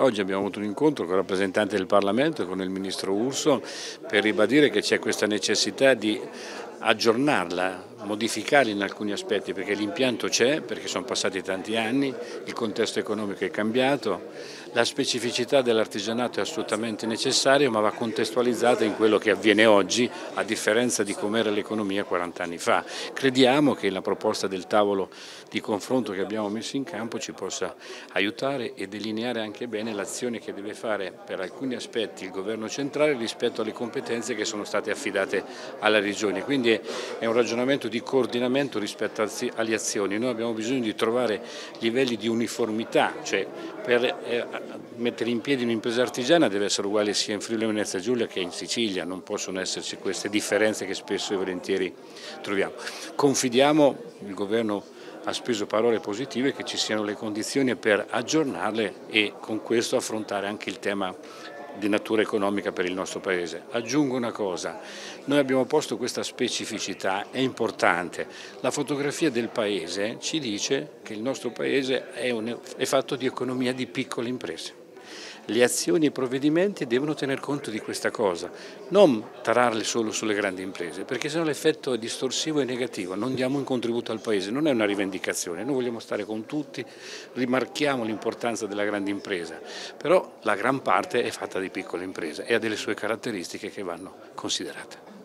Oggi abbiamo avuto un incontro con il rappresentante del Parlamento e con il Ministro Urso per ribadire che c'è questa necessità di aggiornarla, modificarla in alcuni aspetti perché l'impianto c'è, perché sono passati tanti anni, il contesto economico è cambiato, la specificità dell'artigianato è assolutamente necessaria ma va contestualizzata in quello che avviene oggi a differenza di com'era l'economia 40 anni fa. Crediamo che la proposta del tavolo di confronto che abbiamo messo in campo ci possa aiutare e delineare anche bene l'azione che deve fare per alcuni aspetti il governo centrale rispetto alle competenze che sono state affidate alla regione. Quindi è un ragionamento di coordinamento rispetto alle azioni. Noi abbiamo bisogno di trovare livelli di uniformità, cioè per eh, mettere in piedi un'impresa artigiana deve essere uguale sia in Friuli Venezia Giulia che in Sicilia, non possono esserci queste differenze che spesso e volentieri troviamo. Confidiamo, il governo ha speso parole positive, che ci siano le condizioni per aggiornarle e con questo affrontare anche il tema di natura economica per il nostro Paese. Aggiungo una cosa, noi abbiamo posto questa specificità, è importante, la fotografia del Paese ci dice che il nostro Paese è, un, è fatto di economia di piccole imprese le azioni e i provvedimenti devono tener conto di questa cosa, non tararle solo sulle grandi imprese, perché sennò l'effetto è distorsivo e negativo, non diamo un contributo al Paese, non è una rivendicazione, noi vogliamo stare con tutti, rimarchiamo l'importanza della grande impresa, però la gran parte è fatta di piccole imprese e ha delle sue caratteristiche che vanno considerate.